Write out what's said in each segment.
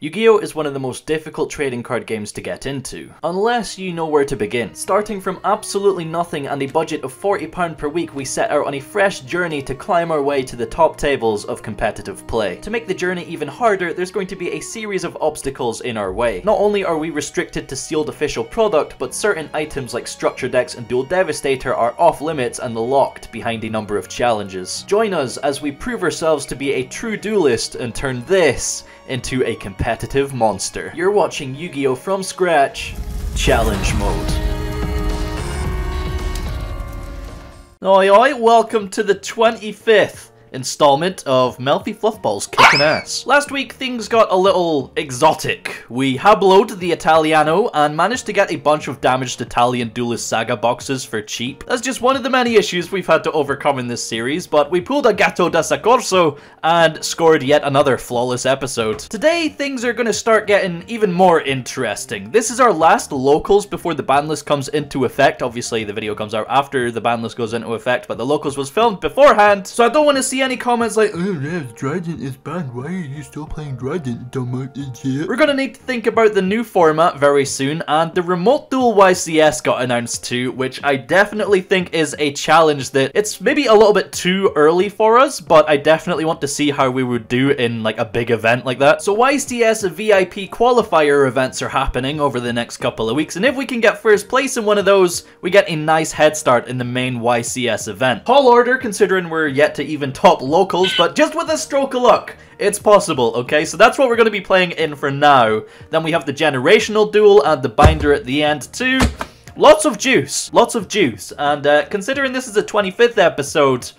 Yu-Gi-Oh! is one of the most difficult trading card games to get into, unless you know where to begin. Starting from absolutely nothing and a budget of £40 per week, we set out on a fresh journey to climb our way to the top tables of competitive play. To make the journey even harder, there's going to be a series of obstacles in our way. Not only are we restricted to sealed official product, but certain items like Structure Decks and Duel Devastator are off limits and locked behind a number of challenges. Join us as we prove ourselves to be a true duelist and turn this into a competitive monster. You're watching Yu-Gi-Oh! from scratch, Challenge Mode. Oi oi, welcome to the 25th installment of Melffy Fluffballs kicking ah! ass. Last week things got a little exotic. We habloed the Italiano and managed to get a bunch of damaged Italian Duelist Saga boxes for cheap. That's just one of the many issues we've had to overcome in this series, but we pulled a Gatto da Soccorso and scored yet another flawless episode. Today things are gonna start getting even more interesting. This is our last locals before the ban list comes into effect. Obviously the video comes out after the ban list goes into effect, but the locals was filmed beforehand, so I don't want to see see any comments like, oh yeah, Drident is banned, why are you still playing Drident, dumb idiot? We're gonna need to think about the new format very soon, and the Remote Duel YCS got announced too, which I definitely think is a challenge that it's maybe a little bit too early for us, but I definitely want to see how we would do in like a big event like that. So YCS VIP qualifier events are happening over the next couple of weeks, and if we can get first place in one of those, we get a nice head start in the main YCS event. Tall order, considering we're yet to even talk top locals, but just with a stroke of luck, it's possible, okay? So that's what we're going to be playing in for now. Then we have the generational duel and the binder at the end too. Lots of juice, lots of juice. And uh, considering this is a 25th episode,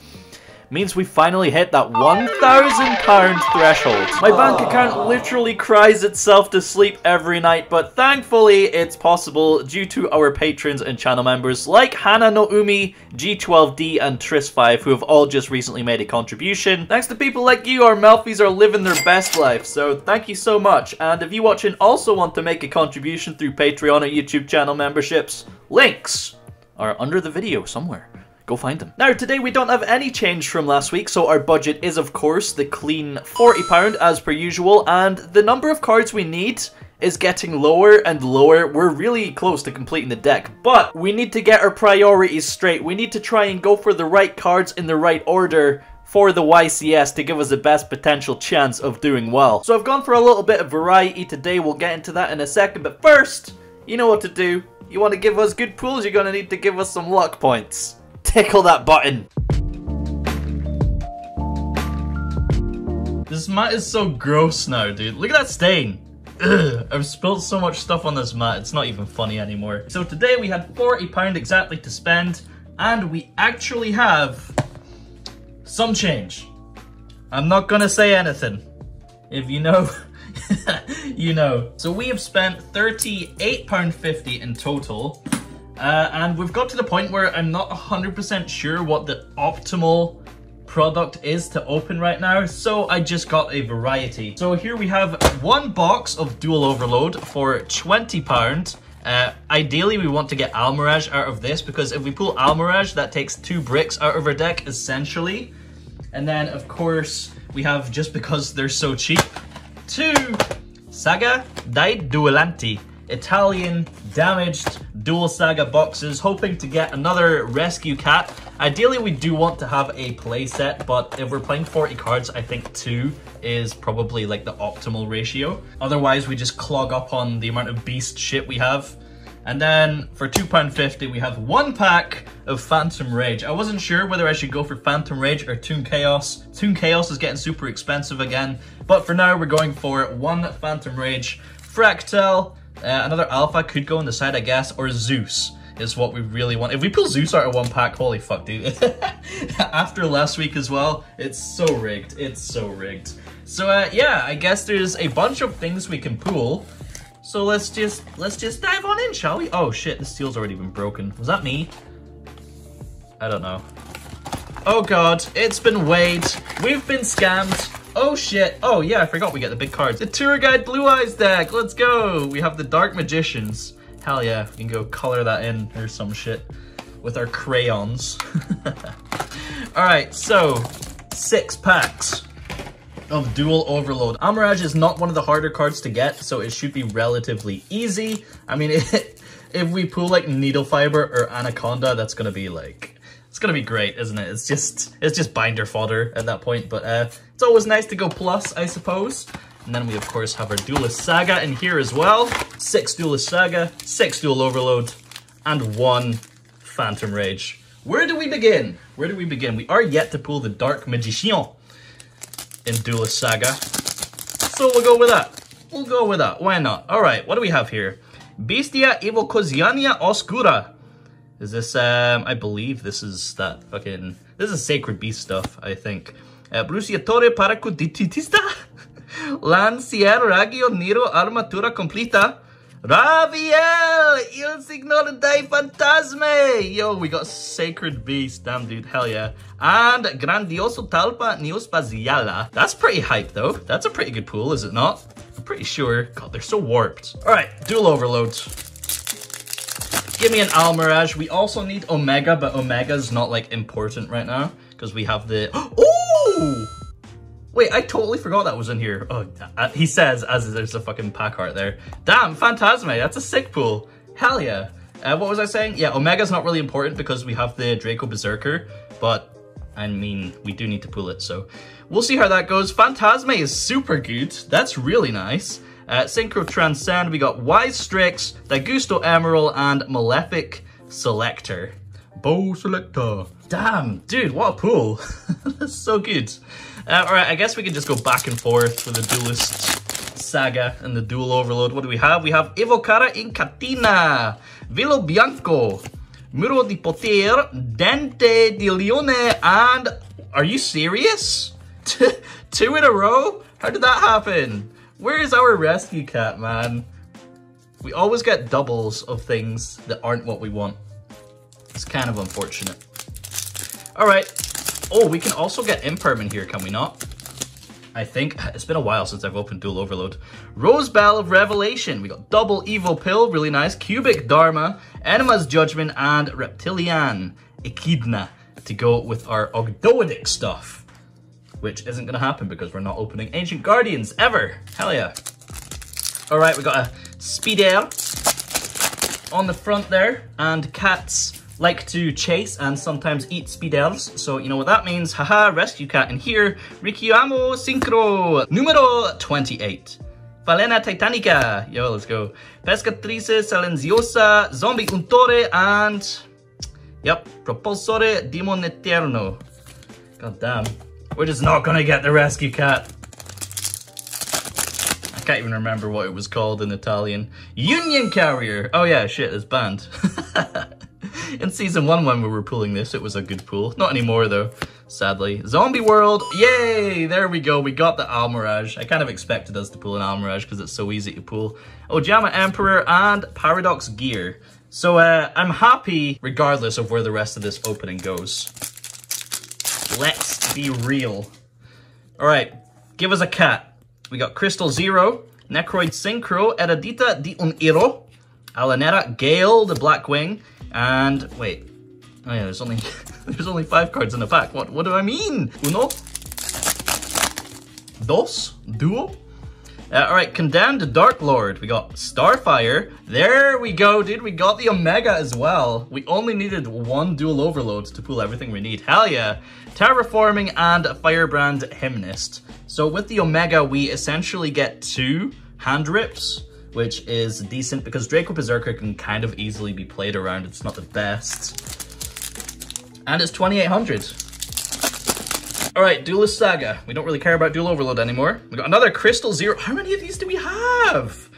means we finally hit that £1,000 threshold. My bank ah. account literally cries itself to sleep every night, but thankfully it's possible due to our patrons and channel members like Hana Noumi, G12D, and Tris5 who have all just recently made a contribution. Thanks to people like you, our Melffys are living their best life, so thank you so much. And if you watching also want to make a contribution through Patreon or YouTube channel memberships, links are under the video somewhere go find them. Now, today we don't have any change from last week, so our budget is, of course, the clean £40 as per usual, and the number of cards we need is getting lower and lower. We're really close to completing the deck, but we need to get our priorities straight. We need to try and go for the right cards in the right order for the YCS to give us the best potential chance of doing well. So I've gone for a little bit of variety today. We'll get into that in a second, but first, you know what to do. You want to give us good pools, you're going to need to give us some luck points tickle that button. This mat is so gross now, dude. Look at that stain. Ugh, I've spilled so much stuff on this mat, it's not even funny anymore. So today we had £40 exactly to spend, and we actually have some change. I'm not gonna say anything. If you know, you know. So we have spent £38.50 in total, uh, and we've got to the point where I'm not 100% sure what the optimal product is to open right now, so I just got a variety. So here we have one box of Duel Overload for £20. Uh, ideally, we want to get Almiraj out of this, because if we pull Almiraj, that takes two bricks out of our deck, essentially. And then, of course, we have, just because they're so cheap, two Saga dei Duellanti. Italian damaged duel saga boxes, hoping to get another rescue cat. Ideally, we do want to have a playset, but if we're playing 40 cards, I think two is probably like the optimal ratio. Otherwise, we just clog up on the amount of beast shit we have. And then for £2.50, we have one pack of Phantom Rage. I wasn't sure whether I should go for Phantom Rage or Toon Chaos. Toon Chaos is getting super expensive again. But for now, we're going for one Phantom Rage. Fraktall, uh, another Alpha could go on the side, I guess, or Zeus is what we really want. If we pull Zeus out of one pack, holy fuck, dude. After last week as well, it's so rigged. It's so rigged. So, uh, yeah, I guess there's a bunch of things we can pull. So let's just, let's just dive on in, shall we? Oh shit, the steel's already been broken. Was that me? I don't know. Oh god, it's been weighed. We've been scammed. Oh shit. Oh yeah, I forgot we get the big cards. The Tour Guide Blue Eyes deck. Let's go. We have the Dark Magicians. Hell yeah, we can go color that in or some shit with our crayons. All right, so six packs. of Duel Overload. Almiraj is not one of the harder cards to get, so it should be relatively easy. I mean, it, if we pull like Needle Fiber or Anaconda, that's gonna be like, it's gonna be great, isn't it? It's just, it's just binder fodder at that point, but uh, it's always nice to go plus, I suppose. And then we, of course, have our Duelist Saga in here as well. Six Duelist Saga, six Duel Overload, and one Phantom Rage. Where do we begin? Where do we begin? We are yet to pull the Dark Magician in Duelist Saga. So we'll go with that. We'll go with that. Why not? All right, what do we have here? Bestia Evocoziania Oscura. Is this, um, I believe this is that fucking, this is Sacred Beast stuff, I think. Uh, Bruciatore Paracuditista? Lancier Ragio Nero Armatura Completa. Raviel! Il Signore dei Fantasme! Yo, we got Sacred Beast. Damn, dude. Hell yeah. And Grandioso Talpa Neospaziala. That's pretty hype, though. That's a pretty good pool, is it not? I'm pretty sure. God, they're so warped. All right, duel overloads. Give me an Almiraj. We also need Omega, but Omega's not, like, important right now. Because we have the... Oh! Wait, I totally forgot that was in here. Oh, uh, he says as there's a fucking pack art there. Damn, Phantazmay, that's a sick pool. Hell yeah. Uh, what was I saying? Yeah, Omega's not really important because we have the Draco Berserker, but I mean, we do need to pull it, so we'll see how that goes. Phantazmay is super good. That's really nice. Uh, Synchro Transcend, we got Wise Strix, Daigusto Emerald, and Malefic Selector. Bow Selector. Damn, dude, what a pool. That's so good. Uh, all right, I guess we can just go back and forth with the Duelist Saga and the Duel Overload. What do we have? We have Evocare Incatina, Velo Bianco, Muro di Poter, Dente di Leone, and... Are you serious? Two in a row? How did that happen? Where is our rescue cat, man? We always get doubles of things that aren't what we want. It's kind of unfortunate. All right, Oh, we can also get Imperm here, can we not? I think. It's been a while since I've opened Duel Overload. Rose Bell of Revelation. We got Double Evil Pill, really nice. Cubic Dharma, Enema's Judgment, and Reptilianne Echidna to go with our Ogdoadic stuff. Which isn't to happen because we're not opening Ancient Guardians ever. Hell yeah. Alright, we got a Speedair on the front there, and Cats like to chase and sometimes eat speeders. So you know what that means. Haha, rescue cat in here. Richiamo Synchro, numero 28. Falena Titanica. Yo, let's go. Pescatrice Silenziosa, Zombie Untore, and... Yep, Propulsore Demon Eterno. God damn. We're just not gonna get the rescue cat. I can't even remember what it was called in Italian. Union Carrier. Oh yeah, shit, it's banned. In season one when we were pulling this, it was a good pool. Not anymore though, sadly. Zombie World, yay! There we go, we got the Almiraj. I kind of expected us to pull an Almiraj because it's so easy to pull. Ojama Emperor and Paradox Gear. So uh, I'm happy regardless of where the rest of this opening goes. Let's be real. All right, give us a cat. We got Crystal Zero, Necroid Synchro, Eredita di un Iro, Alanera, Gale, the Blackwing, and wait, oh yeah, there's only there's only five cards in the pack. What what do I mean? Uno, dos, duo. Uh, all right, Condemned Dark Lord. We got Starfire. There we go, dude. We got the Omega as well. We only needed one duel overload to pull everything we need. Hell yeah. Terraforming and Firebrand Hymnist. So with the Omega, we essentially get two hand rips which is decent because Draco Berserker can kind of easily be played around. It's not the best. And it's 2800. All right, Duelist Saga. We don't really care about Duel Overload anymore. We got another Crystal Zero. How many of these do we have?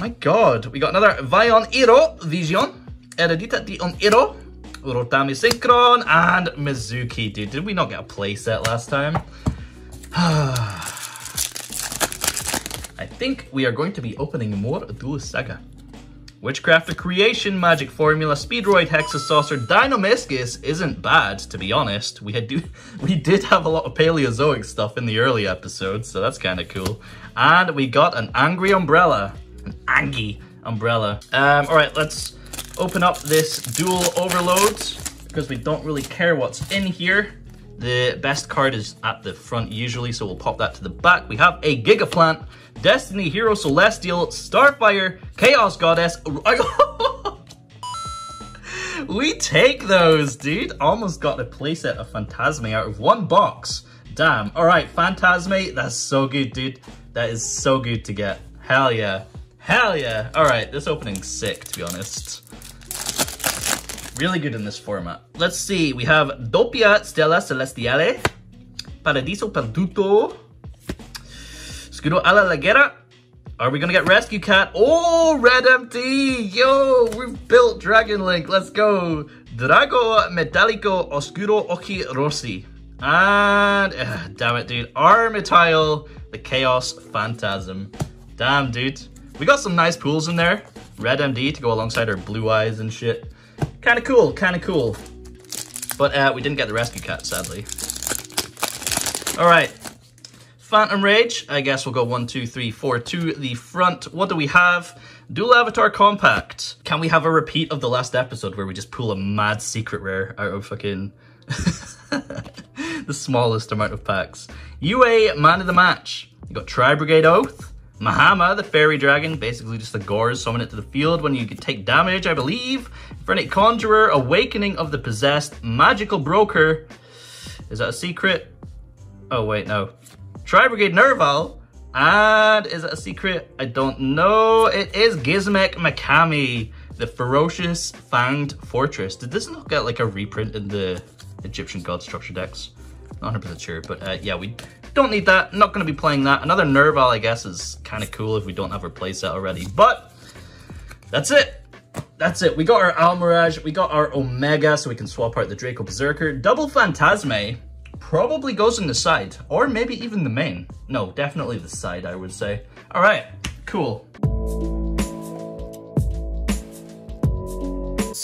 My god. We got another Vion Iro Vision. Eredita di un Iro. Urotami Synchron and Mizuki. Dude, did we not get a playset last time? I think we are going to be opening more Duel Saga. Witchcraft of Creation, Magic Formula, Speedroid, Hexasaucer, Dinomischus isn't bad, to be honest. We had do we did have a lot of Paleozoic stuff in the early episodes, so that's kind of cool. And we got an Angry Umbrella. An Angie Umbrella. Um, alright, let's open up this Duel Overload, because we don't really care what's in here. The best card is at the front usually, so we'll pop that to the back. We have a Gigaplant, Destiny Hero Celestial, Starfire, Chaos Goddess. we take those, dude. Almost got a playset of Phantazmay out of one box. Damn. All right, Phantazmay, that's so good, dude. That is so good to get. Hell yeah. Hell yeah. All right, this opening's sick, to be honest. Really good in this format. Let's see, we have Doppia Stella Celestiale, Paradiso Perduto, Scudo alla Laguera. Are we gonna get Rescue Cat? Oh, Red MD! Yo, we've built Dragon Link, let's go! Drago Metallico Oscuro Occhi Rossi. And, uh, damn it, dude, Armityle, the Chaos Phantasm. Damn, dude. We got some nice pools in there. Red MD to go alongside our blue eyes and shit. Kind of cool, kind of cool. But uh, we didn't get the rescue cat, sadly. All right, Phantom Rage. I guess we'll go one, two, three, four to the front. What do we have? Dual Avatar Compact. Can we have a repeat of the last episode where we just pull a mad secret rare out of fucking the smallest amount of packs? UA Man of the Match. You got Tri Brigade Oath. Mahama, the fairy dragon, basically just a Gorz, summon it to the field when you can take damage, I believe. Infernic Conjurer, Awakening of the Possessed, Magical Broker. Is that a secret? Oh, wait, no. Tri-Brigade Nervall. And is it a secret? I don't know. It is Gizmek Makami, the Ferocious Fanged Fortress. Did this not get like a reprint in the Egyptian God Structure decks? Not 100% sure, but uh, yeah, we don't need that. Not going to be playing that. Another Nervall, I guess, is kind of cool if we don't have our playset already. But that's it. That's it. We got our Almiraj. We got our Omega, so we can swap out the Draco Berserker. Double Phantazmay probably goes in the side, or maybe even the main. No, definitely the side, I would say. All right, cool.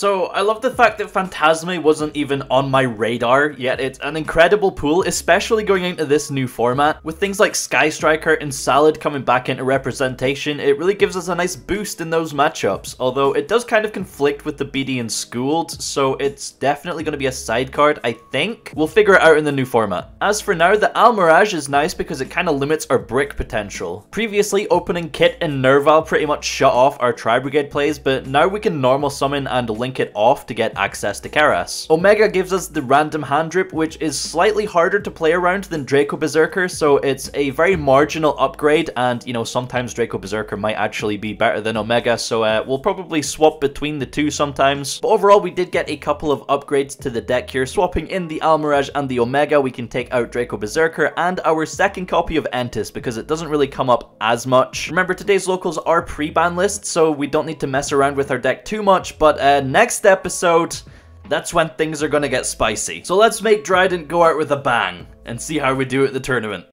So, I love the fact that Phantazmay wasn't even on my radar, yet it's an incredible pool, especially going into this new format. With things like Sky Striker and Salad coming back into representation, it really gives us a nice boost in those matchups, although it does kind of conflict with the BD and Schooled, so it's definitely going to be a side card, I think. We'll figure it out in the new format. As for now, the Almiraj is nice because it kind of limits our brick potential. Previously, opening Kitt and Nervall pretty much shut off our Tri-Brigade plays, but now we can normal summon and link it off to get access to Kerass. Omega gives us the random hand drip, which is slightly harder to play around than Draco Berserker, so it's a very marginal upgrade, and, you know, sometimes Draco Berserker might actually be better than Omega, so uh, we'll probably swap between the two sometimes. But overall, we did get a couple of upgrades to the deck here, swapping in the Almiraj and the Omega, we can take out Draco Berserker, and our second copy of Entis, because it doesn't really come up as much. Remember, today's locals are pre-ban lists, so we don't need to mess around with our deck too much, but uh, next episode, that's when things are gonna get spicy. So let's make Drident go out with a bang and see how we do at the tournament.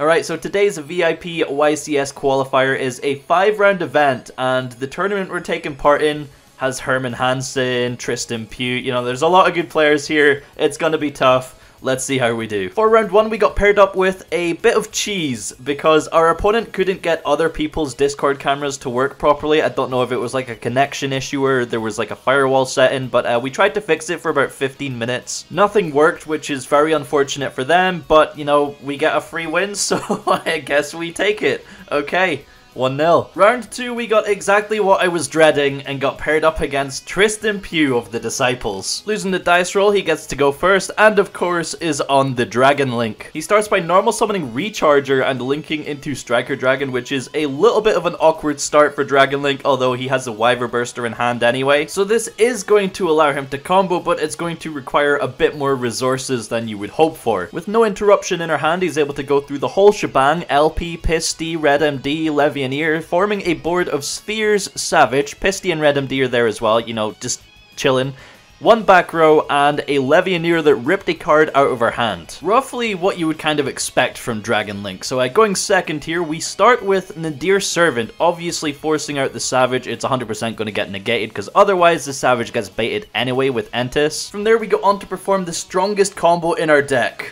Alright, so today's VIP YCS qualifier is a five round event and the tournament we're taking part in has Herman Hansen, Tristan Pugh, you know, there's a lot of good players here. It's gonna be tough. Let's see how we do. For round one, we got paired up with a bit of cheese because our opponent couldn't get other people's Discord cameras to work properly. I don't know if it was like a connection issue or there was like a firewall setting, but uh, we tried to fix it for about 15 minutes. Nothing worked, which is very unfortunate for them, but you know, we get a free win, so I guess we take it. Okay. 1-0. Round 2 we got exactly what I was dreading and got paired up against Tristan Pugh of the Disciples. Losing the dice roll he gets to go first and of course is on the Dragon Link. He starts by normal summoning Recharger and linking into Striker Dragon which is a little bit of an awkward start for Dragon Link although he has a Wyverburster in hand anyway. So this is going to allow him to combo but it's going to require a bit more resources than you would hope for. With no interruption in her hand he's able to go through the whole shebang, LP, Pisty, Red MD, Levy Pioneer, forming a board of Spheres Savage. Pisty and Red MD are there as well, you know, just chilling. One back row, and a Levianeer that ripped a card out of her hand. Roughly what you would kind of expect from Dragon Link. So uh, going second here, we start with Nadir Servant, obviously forcing out the Savage. It's 100% going to get negated, because otherwise the Savage gets baited anyway with Entis. From there we go on to perform the strongest combo in our deck.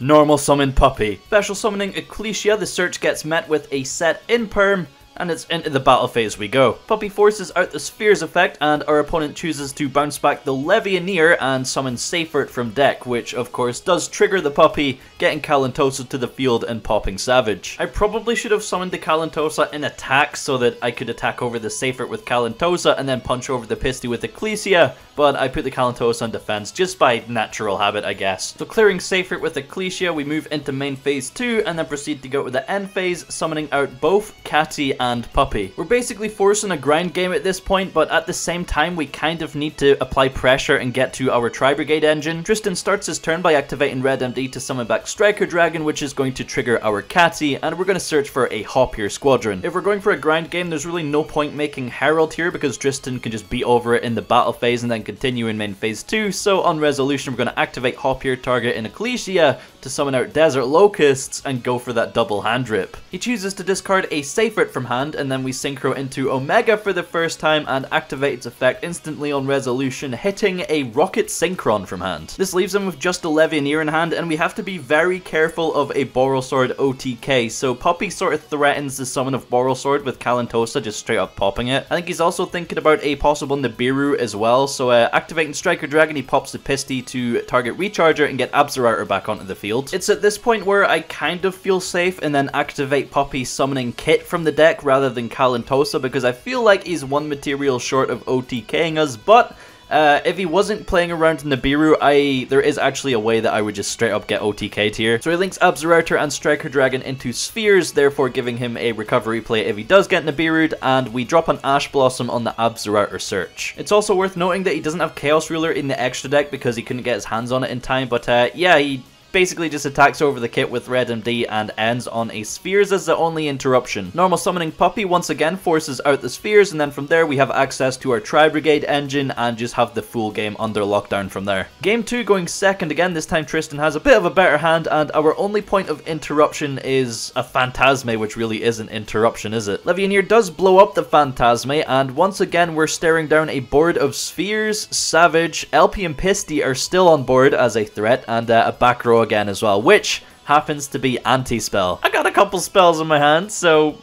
Normal summon Puppy. Special summoning Ecclesia, the search gets met with a set in perm, and it's into the battle phase we go. Puppy forces out the Spheres effect, and our opponent chooses to bounce back the Levianeer and summon Seyfert from deck, which of course does trigger the puppy, getting Kalantosa to the field and popping Savage. I probably should have summoned the Kalantosa in attack so that I could attack over the Seyfert with Kalantosa and then punch over the Pisty with Ecclesia, but I put the Kalantosa on defense just by natural habit, I guess. So clearing Seyfert with Ecclesia, we move into main phase 2 and then proceed to go to the end phase, summoning out both Catty and Puppy. We're basically forcing a grind game at this point, but at the same time, we kind of need to apply pressure and get to our Tri-Brigade engine. Tristan starts his turn by activating Red MD to summon back Striker Dragon, which is going to trigger our Catty, and we're going to search for a Hop Ear Squadron. If we're going for a grind game, there's really no point making Herald here, because Tristan can just beat over it in the battle phase and then continue in main phase 2, so on resolution, we're going to activate Hop Ear target in Ecclesia to summon out Desert Locusts and go for that double hand rip. He chooses to discard a Seyfert from hand, and then we synchro into Omega for the first time and activate its effect instantly on resolution, hitting a Rocket Synchron from hand. This leaves him with just a Levianeer in hand, and we have to be very careful of a Borrelsword OTK, so Puppy sort of threatens the summon of Borrelsword with Kalantosa just straight up popping it. I think he's also thinking about a possible Nibiru as well, so uh, activating Striker Dragon, he pops the Pisty to target Recharger and get Absorouter back onto the field. It's at this point where I kind of feel safe and then activate Puppy summoning Kitt from the deck rather than Kalantosa because I feel like he's one material short of OTKing us, but uh, if he wasn't playing around Nibiru, I there is actually a way that I would just straight up get OTK'd here. So he links Absorouter and Striker Dragon into Spheres, therefore giving him a recovery play if he does get Nibiru'd, and we drop an Ash Blossom on the Absorouter search. It's also worth noting that he doesn't have Chaos Ruler in the extra deck because he couldn't get his hands on it in time, but uh, yeah, he basically just attacks over the kit with Red MD and ends on a Spheres as the only interruption. Normal Summoning Puppy once again forces out the Spheres and then from there we have access to our Tri-Brigade engine and just have the full game under lockdown from there. Game 2 going second again, this time Tristan has a bit of a better hand and our only point of interruption is a Phantazmay which really isn't interruption is it? Levianeer does blow up the Phantazmay and once again we're staring down a board of Spheres, Savage, LP and Pisty are still on board as a threat and uh, a back row again as well, which happens to be anti-spell. I got a couple spells in my hand, so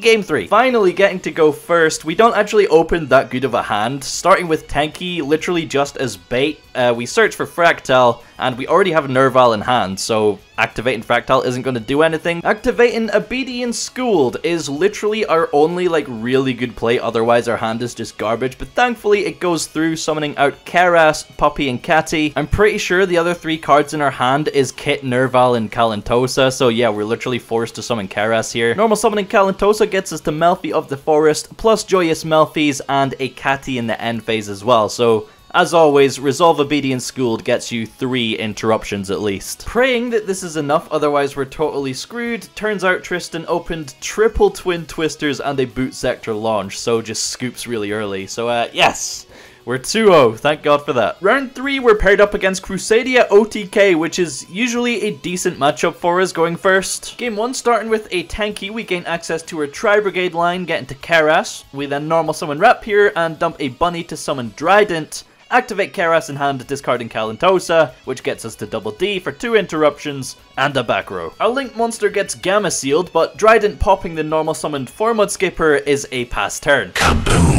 game three. Finally getting to go first. We don't actually open that good of a hand. Starting with Tenki, literally just as bait, uh, we search for Fraktall, and we already have Nervall in hand, so activating Fraktall isn't going to do anything. Activating Obedience Schooled is literally our only, like, really good play, otherwise our hand is just garbage, but thankfully it goes through, summoning out Kerass, Puppy, and Catty. I'm pretty sure the other three cards in our hand is Kitt, Nervall, and Kalantosa, so yeah, we're literally forced to summon Kerass here. Normal summoning Kalantosa gets us to Melffy of the Forest, plus Joyous Melffys, and a Catty in the end phase as well, so as always, Resolve Obedience Schooled gets you three interruptions at least. Praying that this is enough, otherwise we're totally screwed, turns out Tristan opened triple Twin Twisters and a Boot Sector launch, so just scoops really early. So, uh, yes! We're 2-0, thank god for that. Round 3, we're paired up against Crusadia OTK, which is usually a decent matchup for us going first. Game 1, starting with a tenki, we gain access to our Tri-Brigade line, get into Kerass. We then normal summon Ratpier and dump a Bunny to summon Drident. Activate Kerass in hand, discarding Kalantosa, which gets us to double D for two interruptions and a back row. Our Link monster gets Gamma Sealed, but Drident popping the normal summoned Formud Skipper is a pass turn. Kaboom!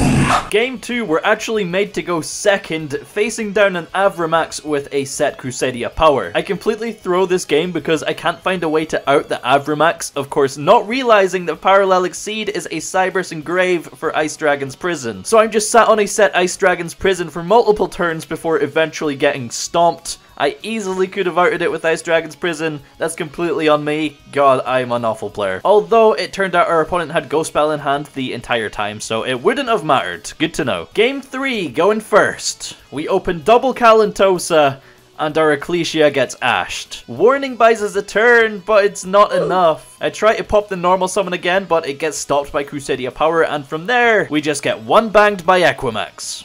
Game 2, we're actually made to go second, facing down an Avramax with a set Crusadia power. I completely throw this game because I can't find a way to out the Avramax, of course not realizing that Parallel Exceed is a Cybers Engrave for Ice Dragon's Prison. So I'm just sat on a set Ice Dragon's Prison for multiple turns before eventually getting stomped I easily could have outed it with Ice Dragon's Prison. That's completely on me. God, I'm an awful player. Although, it turned out our opponent had Ghost Spell in hand the entire time, so it wouldn't have mattered. Good to know. Game 3, going first. We open double Kalantosa, and our Ecclesia gets ashed. Warning buys us a turn, but it's not enough. I try to pop the normal summon again, but it gets stopped by Crusadia Power, and from there, we just get one banged by Equimax.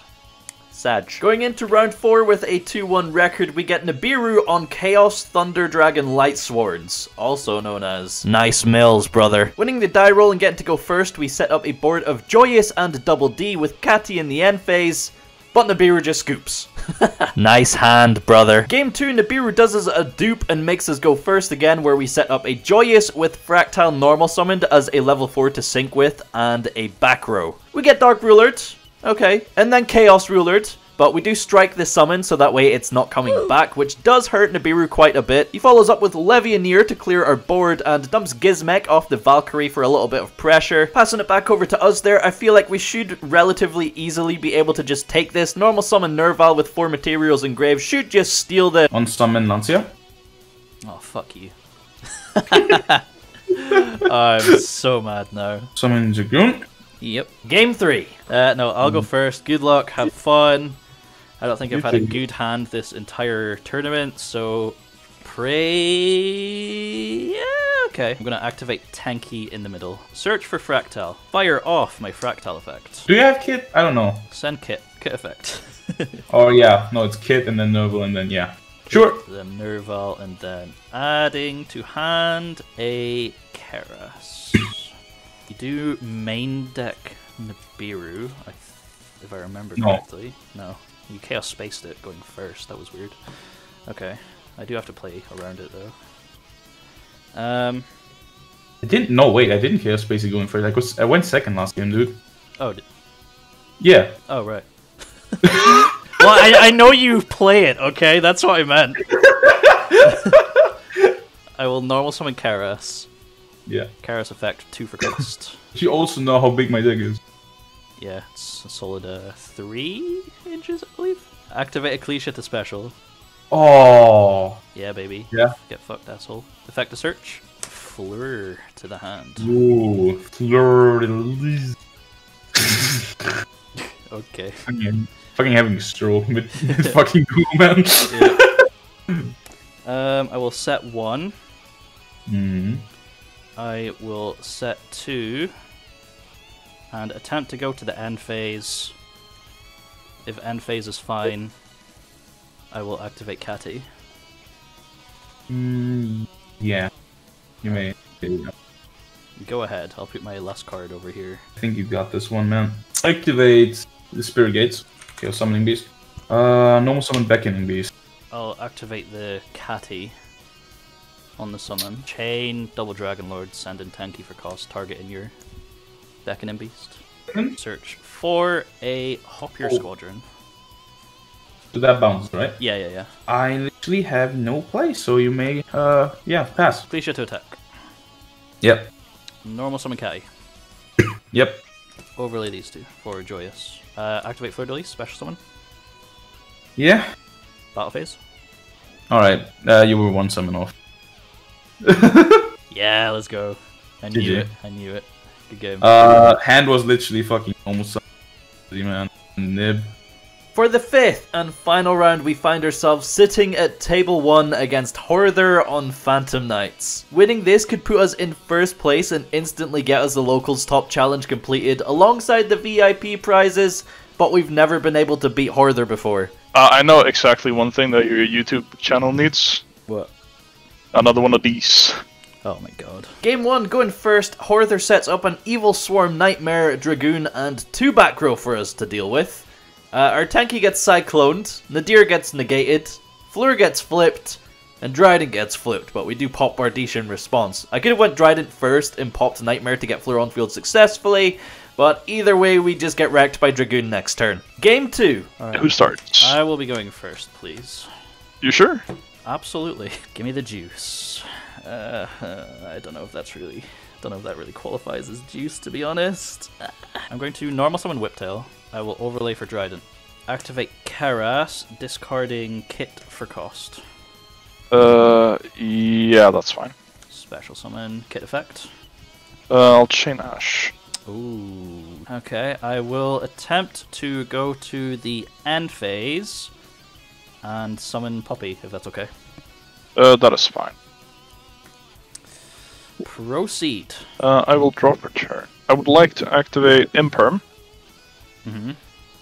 Sag. Going into round 4 with a 2-1 record, we get Nibiru on Chaos Thunder Dragon Light Swords, also known as Nice Mills, brother. Winning the die roll and getting to go first, we set up a board of Joyous and Double D with Catty in the end phase, but Nibiru just scoops. nice hand, brother. Game 2, Nibiru does us a dupe and makes us go first again, where we set up a Joyous with Fraktall Normal Summoned as a level 4 to sync with, and a back row. We get Dark Rulered, okay, and then Chaos Rulered, but we do strike this summon so that way it's not coming back, which does hurt Nibiru quite a bit. He follows up with Levianeer to clear our board and dumps Gizmek off the Valkyrie for a little bit of pressure. Passing it back over to us there, I feel like we should relatively easily be able to just take this. Normal summon Nervall with 4 materials engraved should just steal the... On summon Lancea. Oh, fuck you. I'm so mad now. Summon Zagoon. Yep. Game three. Uh, no, I'll Mm. go first. Good luck. Have fun. I don't think I've You had a good hand this entire tournament, so pray. Yeah, okay. I'm gonna activate Tenki in the middle. Search for Fraktall. Fire off my Fraktall effect. Do you have Kitt? I don't know. Send Kitt. Kitt effect. Oh yeah, no, it's Kitt and then Noble and then yeah. Sure. then Nervall, and then adding to hand a Karas. you do main deck Nibiru, I th- if I remember correctly. No, you Chaos spaced it going first. That was weird. Okay, I do have to play around it though. Um. I didn't. No, wait, I didn't Chaos Space it going first. I was. I went second last game, dude. Oh. Yeah. Oh right. well, I, I know you play it. Okay, that's what I meant. I will normal summon Karas. Yeah. Karas effect two for cost. You also know how big my deck is. Yeah, it's a solid uh, three inches, I believe. Activate Ecclesia to special. Oh. Yeah, baby. Yeah. Get fucked, asshole. Effect to search. Fleur to the hand. Ooh, fleur lis. Okay. fucking, fucking having a stroke with fucking Google man. Um, I will set one. hmm I will set two. And attempt to go to the end phase. If end phase is fine, I will activate Catty. Mm, yeah. You may. go. Go ahead, I'll put my last card over here. I think you got this one, man. Activate the Spirit Gates. Chaos Summoning Beast. Uh, normal summon Beckoning Beast. I'll activate the Catty on the summon. Chain, double Dragon Lord, send in Tenki for cost, target in your Beckoning Beast. Hmm? Search for a Hop Ear Oh. Squadron. So that bounce, right? Yeah, yeah, yeah. I literally have no play, so you may, uh, yeah, pass. Cliche to attack. Yep. Normal summon Catty. Yep. Overlay these two for Joyous. Uh, activate Fleurdelis, special summon. Yeah. Battle phase. Alright, uh, you were one summon off. Yeah, let's go. I Did knew you? it. I knew it. Good game. Uh, hand was literally fucking almost summoned, man. Nib. For the fifth and final round, we find ourselves sitting at table one against Horther on Phantom Knights. Winning this could put us in first place and instantly get us the locals top challenge completed alongside the VIP prizes, but we've never been able to beat Horther before. Uh, I know exactly one thing that your YouTube channel needs. What? Another one of these. Oh my god. Game 1, going first, Horther sets up an Evilswarm Nightmare, Dragoon, and two back row for us to deal with. Uh, our Tenki gets Cycloned, Nadir gets negated, Fleur gets flipped, and Drident gets flipped, but we do pop Bardiche in response. I could have went Drident first and popped Nightmare to get Fleur on field successfully, but either way we just get wrecked by Dragoon next turn. Game 2. Who starts? I will be going first, please. you sure? Absolutely. Give me the juice. Uh, uh, I don't know if that's really, don't know if that really qualifies as juice, to be honest. I'm going to normal summon Whiptail. I will overlay for Drident. Activate Karas, discarding Kitt for cost. Uh, yeah, that's fine. Special summon Kitt effect. Uh, I'll chain Ash. Ooh. Okay, I will attempt to go to the end phase and summon Puppy, if that's okay. Uh, that is fine. Proceed. Uh, I will drop a turn. I would like to activate Imperm. Mm-hmm.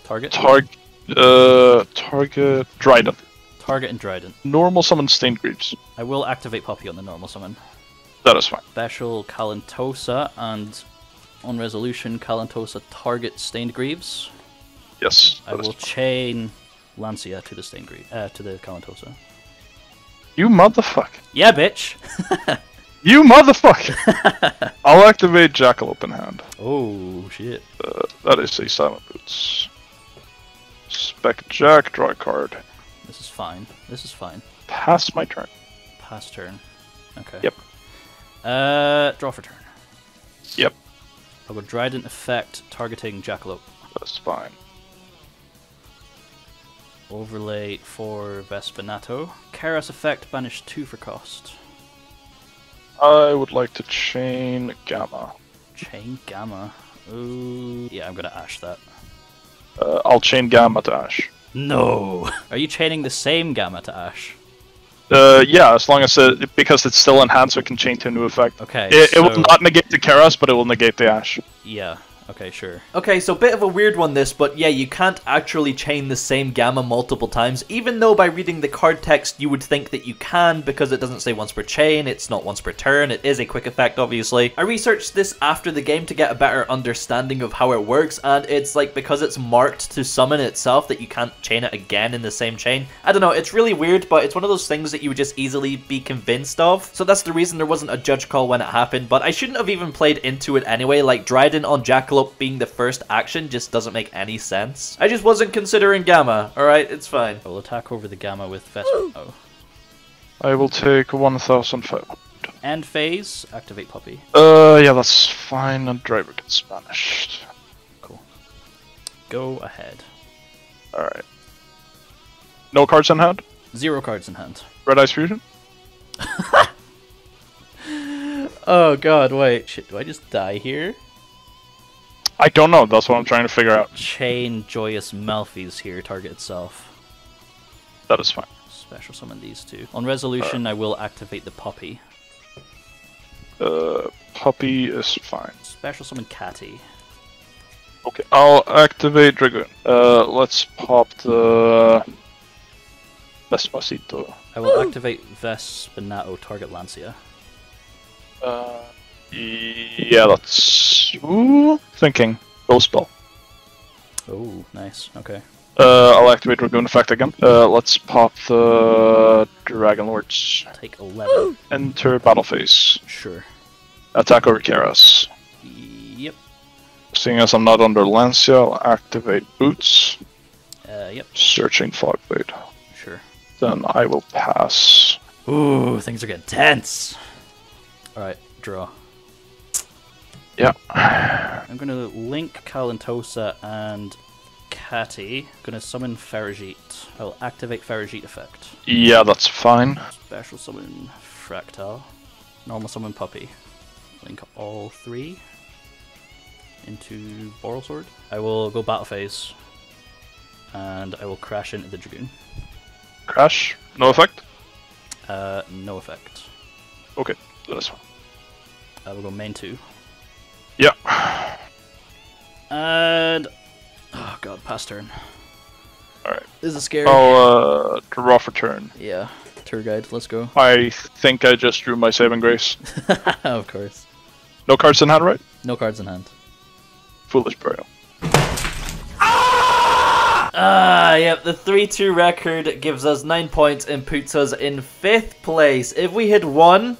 Target. Target. Uh, target Drident. Target and Drident. Normal summon Stained Greaves. I will activate Puppy on the normal summon. That is fine. Special Kalantosa and on resolution Kalantosa target Stained Greaves. Yes. I will chain Lancea to the Staingreen, uh, to the Kalantosa. You motherfucker. Yeah, bitch. You motherfucker. I'll activate Jackalope in hand. oh shit. Uh, that is a Silent Boots. Spec Jack, draw a card. This is fine. This is fine. Pass my turn. Pass turn. Okay. Yep. Uh, draw for turn. Yep, I'll go Drident effect targeting Jackalope. that's fine. Overlay for Vespinato. Karas effect banish two for cost. I would like to chain Gamma. Chain Gamma. Ooh. Yeah, I'm gonna ash that. Uh, I'll chain Gamma to Ash. No! Are you chaining the same Gamma to Ash? Uh, yeah, as long as it, because it's still in hand, so it can chain to a new effect. Okay. It, it will not negate the Karas, but it will negate the Ash. Yeah. Okay, sure. Okay, so bit of a weird one this, but yeah, you can't actually chain the same gamma multiple times, even though by reading the card text you would think that you can because it doesn't say once per chain, it's not once per turn, it is a quick effect obviously. I researched this after the game to get a better understanding of how it works, and it's like because it's marked to summon itself that you can't chain it again in the same chain. I don't know, it's really weird, but it's one of those things that you would just easily be convinced of. So that's the reason there wasn't a judge call when it happened, but I shouldn't have even played into it anyway, like Drident on Jackalope being the first action just doesn't make any sense. I just wasn't considering Gamma, alright, it's fine. I will attack over the Gamma with Vesper. Oh. I will take 1,005. And phase, activate Poppy. Uh, yeah, that's fine. And driver gets banished. Cool. Go ahead. Alright. No cards in hand? Zero cards in hand. Red Ice Fusion? Oh god, wait. Shit, do I just die here? I don't know. That's what I'm trying to figure out. Chain Joyous Melffys here, target itself. That is fine. Special summon these two. On resolution, I will activate the Puppy. Uh, Puppy is fine. Special summon Catty. Okay, I'll activate Dragoon. Uh, let's pop the Despacito. I will activate Vespinato, target Lancea. Uh, yeah, that's ooh, thinking. Go spell. Oh, nice. Okay. Uh, I'll activate Dragoon effect again. Uh, let's pop the Dragon Lords. Take 11. Enter battle phase. Sure. Attack over Kerass. Yep. Seeing as I'm not under Lancea, I'll activate Boots. Uh, yep. Searching Fogblade. Sure. Then I will pass. Ooh, things are getting tense. Alright, draw. Yeah. I'm gonna link Kalantosa and Catty. Gonna summon Faragite. I'll activate Faragite effect. Yeah, that's fine. Special summon Fraktall. Normal summon Puppy. Link all three into Borrelsword. I will go battle phase. And I will crash into the Dragoon. Crash. No effect. Uh, no effect. Okay, that's fine. I will go main two. Yeah. And. Oh god, pass turn. Alright. This is scary. I'll uh, draw for turn. Yeah, tour guide, let's go. I think I just drew my saving grace. of course. No cards in hand, right? No cards in hand. Foolish burial. Ah, yep, the 3 2 record gives us 9 points and puts us in 5th place. If we had won,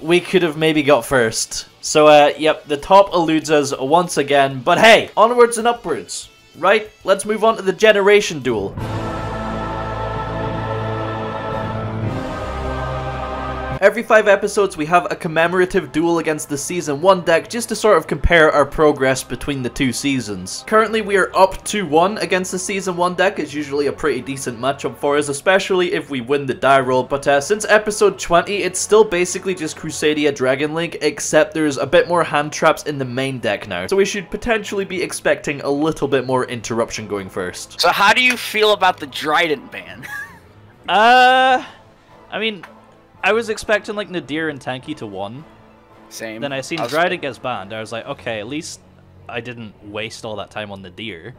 we could have maybe got first. So, uh, yep, the top eludes us once again. But hey, onwards and upwards. Right, let's move on to the generation duel. Every five episodes, we have a commemorative duel against the Season 1 deck just to sort of compare our progress between the two seasons. Currently, we are up 2-1 against the Season 1 deck. It's usually a pretty decent matchup for us, especially if we win the die roll. But uh, since episode 20, it's still basically just Crusadia Dragon Link, except there's a bit more hand traps in the main deck now. So we should potentially be expecting a little bit more interruption going first. So how do you feel about the Drident ban? Uh, I mean, I was expecting like Nadir and Tenki to won. Same. Then I seen Drident gets banned. I was like, okay, at least I didn't waste all that time on the deer.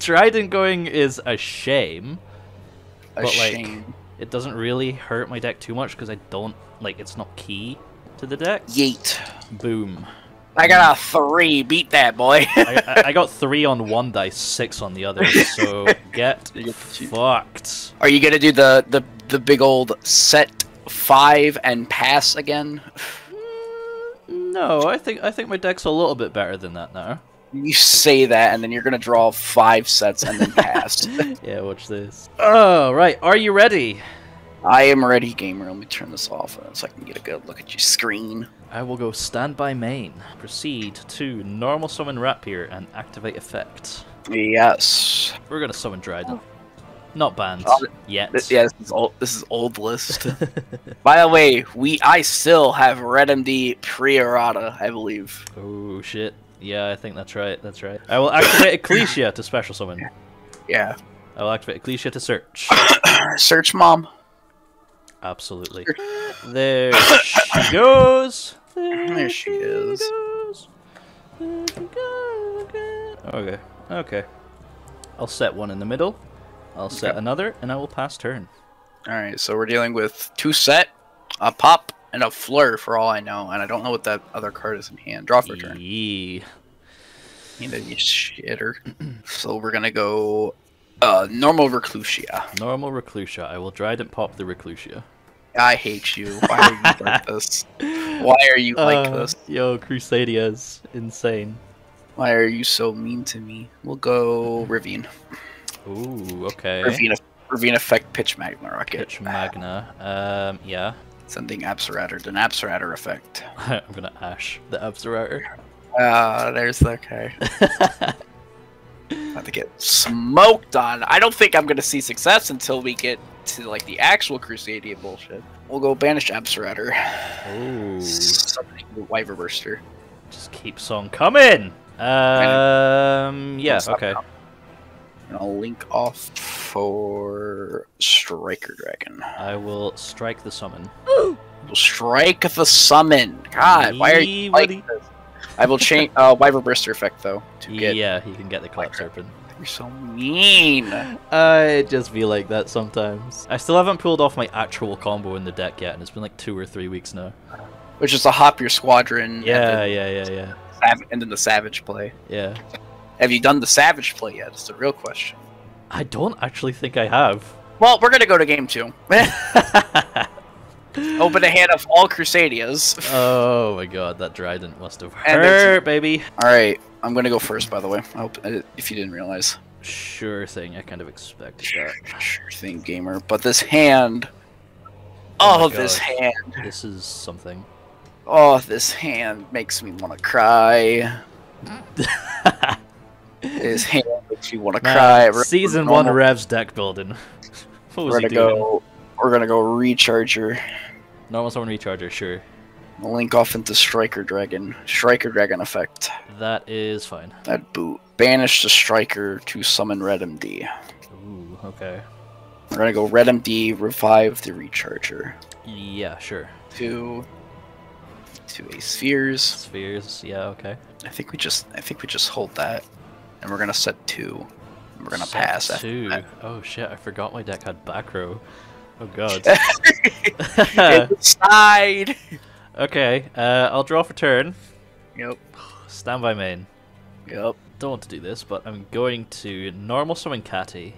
Drident going is a shame. A but, like, shame. It doesn't really hurt my deck too much because I don't like it's not key to the deck. Yeet. Boom. I got a three. Beat that boy. I, I, I got three on one dice, six on the other. So get get fucked. Are you gonna do the the the big old set five and pass again? No, I think I think my deck's a little bit better than that now. You say that, and then you're gonna draw five sets and then pass. Yeah, watch this. Oh, right. Are you ready? I am ready, gamer. Let me turn this off uh, so I can get a good look at your screen. I will go standby main. Proceed to normal summon Ratpier and activate effect. Yes. We're gonna summon Drident. Not banned Oh, yet. This, yeah, this is old. This is old list. By the way, we I still have Red MD pre-errata, I believe. Oh shit. Yeah, I think that's right. That's right. I will activate Ecclesia to special summon. Yeah. I will activate Ecclesia to search. Search mom. Absolutely. There she goes. There she is. goes. There she goes again. Okay. Okay. I'll set one in the middle. I'll set Okay. another, and I will pass turn. All right, so we're dealing with two set, a pop, and a fleur for all I know, and I don't know what that other card is in hand. Draw for turn. Yee. Neither you shitter. so we're gonna go uh normal reclusia. Normal Reclusia. I will dry and pop the Reclusia. I hate you. Why are you like this? Why are you like Uh, this? Yo, Crusadia's insane. Why are you so mean to me? We'll go Ravine. Ooh, okay. Ravine, Ravine effect pitch magma rocket. Pitch Magna. Um, yeah. Sending Absorouter, an Absorouter effect. I'm gonna Ash the Absorouter. Ah, there's the guy. About to get smoked on. I don't think I'm gonna see success until we get to like the actual Crusadia bullshit. We'll go banish Absorouter. Ooh. Summoning the Wyverburster. Just keeps on coming. Um, yeah, okay. now. And I'll link off for Striker Dragon. I will strike the summon. We'll strike the summon. God, why are you like this? I will change uh Wyverburster effect though to get. Yeah, he can get the Clap Serpent. You're so mean. I just feel like that sometimes. I still haven't pulled off my actual combo in the deck yet, and it's been like two or three weeks now. Which is to Hop Ear Squadron. Yeah, yeah, yeah, yeah, and then the Savage play. yeah. Have you done the Savage play yet? It's the real question. I don't actually think I have. Well, we're gonna go to game two. Open a hand of all Crusadias. oh my god, that Drident must have And hurt, baby. All right, I'm gonna go first. By the way, I hope uh, if you didn't realize. Sure thing, I kind of expected Sure, that. sure thing, gamer. But this hand. Oh Oh, this gosh. hand. This is something. Oh, this hand makes me want to cry. This hand makes you want to Man, cry. We're- season one Revs deck building. what was We're gonna doing? go. We're gonna go recharger. Normal summon recharger, sure. Link off into Striker Dragon. Striker Dragon effect. That is fine. That boot. Banish the Striker to summon Red MD. Ooh, okay. We're gonna go Red MD, revive the Recharger. Yeah, sure. Two. Two A spheres. Spheres, yeah, okay. I think we just. I think we just hold that, and we're gonna set two. We're gonna Set pass two. that. Oh shit, I forgot my deck had back row. Oh god. Inside. okay, uh, I'll draw for turn. Yep. Standby main. Yep. Don't want to do this, but I'm going to normal summon Catty.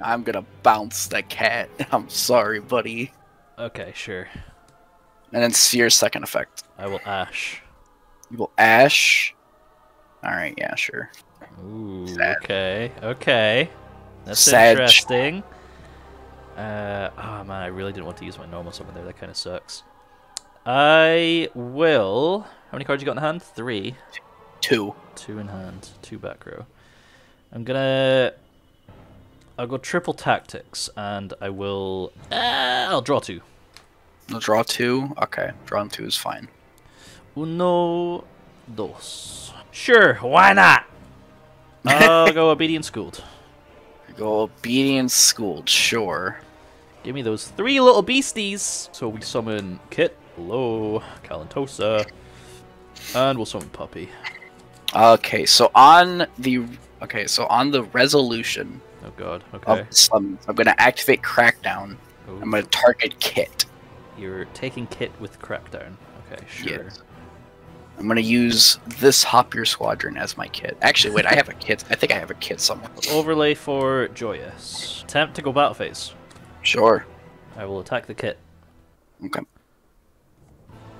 I'm gonna bounce the cat. I'm sorry, buddy. Okay, sure. And then Sphere's second effect. I will Ash. You will Ash. Alright, yeah, sure. Ooh, Sad. okay, okay. That's interesting. Uh, oh man, I really didn't want to use my normal summon there. That kind of sucks. I will. How many cards you got in hand? Three. Two. Two in hand. Two back row. I'm gonna. I'll go triple tactics, and I will. Uh, I'll draw two. I'll draw two. Okay, drawing two is fine. Uno, dos. Sure, why not? I'll uh, go obedient schooled. Go obedience schooled, sure. Give me those three little beasties. So we summon Kitt, Hello, Kalantosa, and we'll summon Puppy. Okay, so on the okay, so on the resolution Oh god, okay. I'm gonna activate Crackdown. Oh, I'm gonna target Kitt. You're taking Kitt with Crackdown. Okay, sure. Yes. I'm gonna use this Hop Ear Squadron as my kit. Actually, wait, I have a kit. I think I have a Kitt somewhere. Overlay for Joyous. Attempt to go battle phase. Sure. I will attack the Kitt. Okay.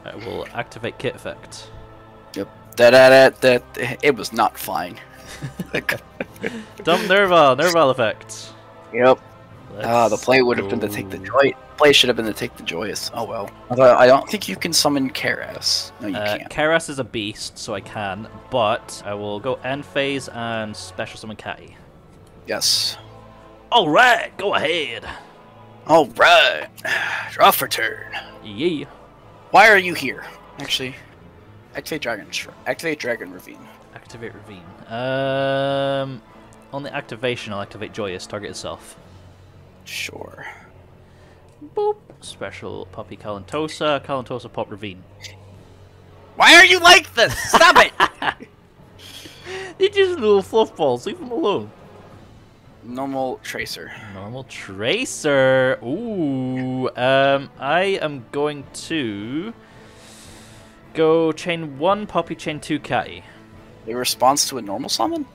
I will activate kit effect. Yep. That that that. It was not fine. Dump Nervall, Nervall effect. Yep. Ah, the play would have been to take the go. Play should have been to take the joyous. Oh well. Although I don't think you can summon Kerass. No, you Uh, can't. Kerass is a beast, so I can, but I will go end phase and special summon Catty. Yes. Alright, go ahead. All right. Draw for turn. Yeah. Why are you here? Actually, activate dragon. Activate dragon ravine. Activate Ravine. Um, on the activation, I'll activate Joyous, target itself. Sure. Boop. Special Puppy Kalantosa, Kalantosa Pop Ravine. Why are you like this? Stop it! They're just little fluff balls, leave them alone. Normal tracer. Normal Tracer. Ooh. Um, I am going to go chain one Puppy, chain two Catty. A response to a normal summon?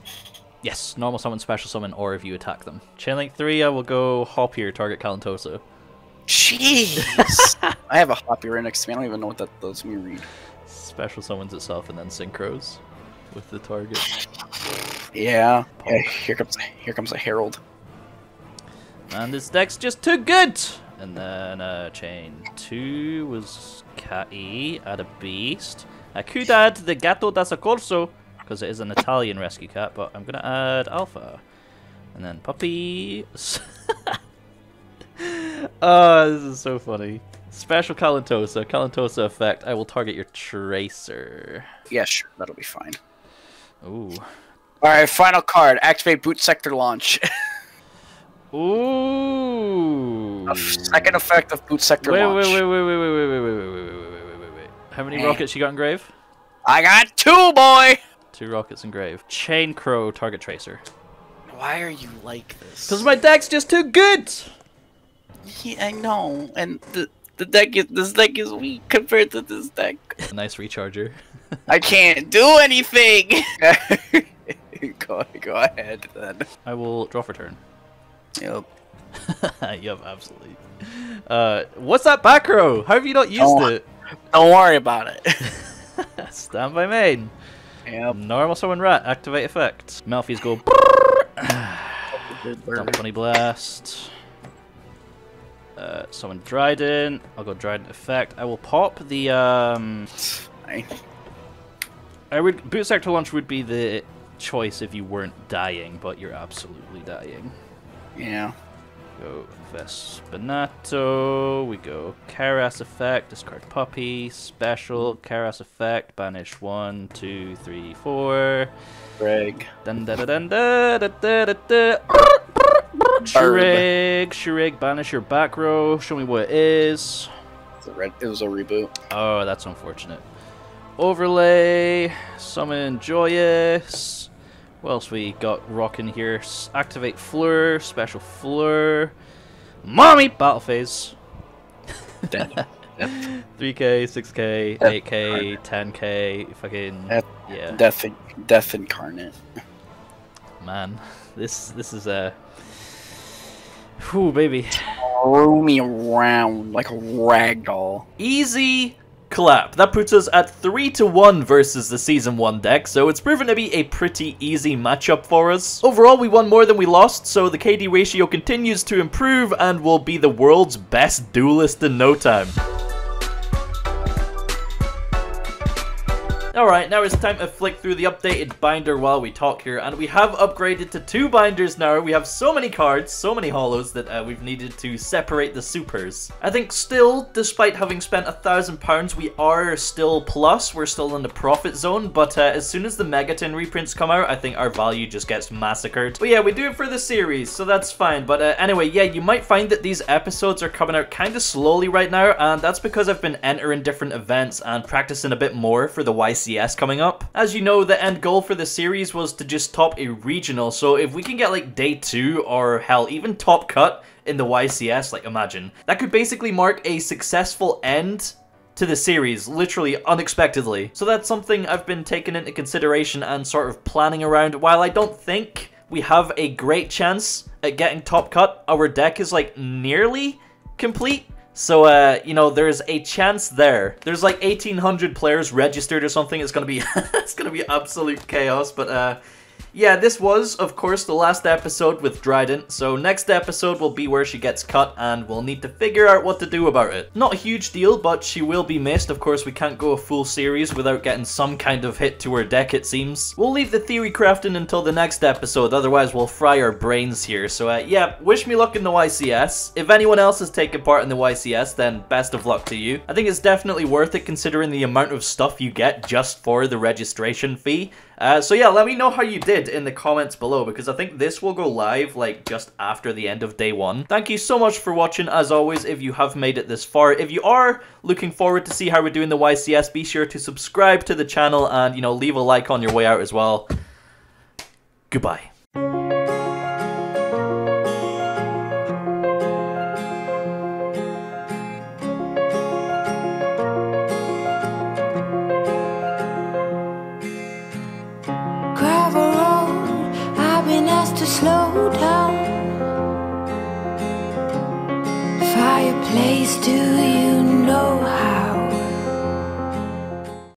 Yes, normal summon, special summon, or if you attack them. Chain link three, I will go Hop Ear, target Kalantosa. Jeez. I have a hoppy right next to me. I don't even know what that does. Let me read. Special summons itself and then synchros with the target. Yeah. yeah here comes here comes a herald. And this deck's just too good! And then uh, chain two was Catty, add a beast. I could add the Gatto da Soccorso, because it is an Italian rescue cat, but I'm gonna add Alpha. And then Puppy. oh, this is so funny. Special Kalantosa, Kalantosa effect. I will target your Tracer. Yeah, sure. That'll be fine. Ooh. All right. Final card. Activate boot sector launch. Ooh. A second effect of boot sector Wait, launch. wait, wait, wait, wait, wait, wait, wait, wait, wait, wait, wait, wait, wait, wait. How many Eh. rockets you got in grave? I got two, boy. Two rockets in grave. Chain Crow, target tracer. Why are you like this? Because my deck's just too good! Yeah, I know. And the the deck is this deck is weak compared to this deck. Nice recharger. I can't do anything. go go ahead then. I will draw for turn. Yep. yup, absolutely. Uh, what's that back row? How have you not used Oh. it? Don't worry about it. Stand by main. yep. Normal summon rat, activate effect. Malphys go dump 20 blast. Uh, summon Drident. I'll go Drident effect. I will pop the um I would boot sector launch would be the choice if you weren't dying, but you're absolutely dying. Yeah. Go Vespinato. We go Kerass effect. Discard puppy. Special Kerass effect. Banish one, two, three, four. Greg. Dun da da dun da da da da da. Shirig, Shirig, banish your back row. Show me what it is. It's a red, it was a reboot. Oh, that's unfortunate. Overlay, summon Joyous. What else we got rocking here? Activate Fleur, special Fleur. Mommy! Battle phase. Dead. 3k, 6k, Death 8k, 10k, fucking. Death- Yeah, Death, death incarnate. man. This this is a. Whew, baby. Throw me around like a ragdoll. Easy clap. That puts us at 3 to 1 versus the Season 1 deck, so it's proven to be a pretty easy matchup for us. Overall, we won more than we lost, so the KD ratio continues to improve and will be the world's best duelist in no time. Alright, now it's time to flick through the updated binder while we talk here, and we have upgraded to two binders now. We have so many cards, so many hollows that uh, we've needed to separate the supers. I think still, despite having spent a thousand pounds, we are still plus, we're still in the profit zone, but uh, as soon as the Mega Tin reprints come out, I think our value just gets massacred. But yeah, we do it for the series, so that's fine. But uh, anyway, yeah, you might find that these episodes are coming out kind of slowly right now, and that's because I've been entering different events and practicing a bit more for the YCS coming up. As you know, the end goal for the series was to just top a regional, so if we can get like day two or hell, even top cut in the YCS, like imagine, that could basically mark a successful end to the series, literally unexpectedly. So that's something I've been taking into consideration and sort of planning around. While I don't think we have a great chance at getting top cut, our deck is like nearly complete. So, uh, you know, there's a chance there. There's like 1,800 players registered or something. It's gonna be, it's gonna be absolute chaos. But, uh, yeah, this was, of course, the last episode with Drident, so next episode will be where she gets cut and we'll need to figure out what to do about it. Not a huge deal, but she will be missed. Of course, we can't go a full series without getting some kind of hit to her deck, it seems. We'll leave the theory crafting until the next episode, otherwise we'll fry our brains here. So, uh, yeah, wish me luck in the YCS. If anyone else has taken part in the YCS, then best of luck to you. I think it's definitely worth it considering the amount of stuff you get just for the registration fee. Uh, so yeah, let me know how you did in the comments below because I think this will go live like just after the end of day one. Thank you so much for watching as always if you have made it this far. If you are looking forward to see how we're doing the YCS, be sure to subscribe to the channel and you know leave a like on your way out as well. Goodbye. slow down. Fireplace, do you know how?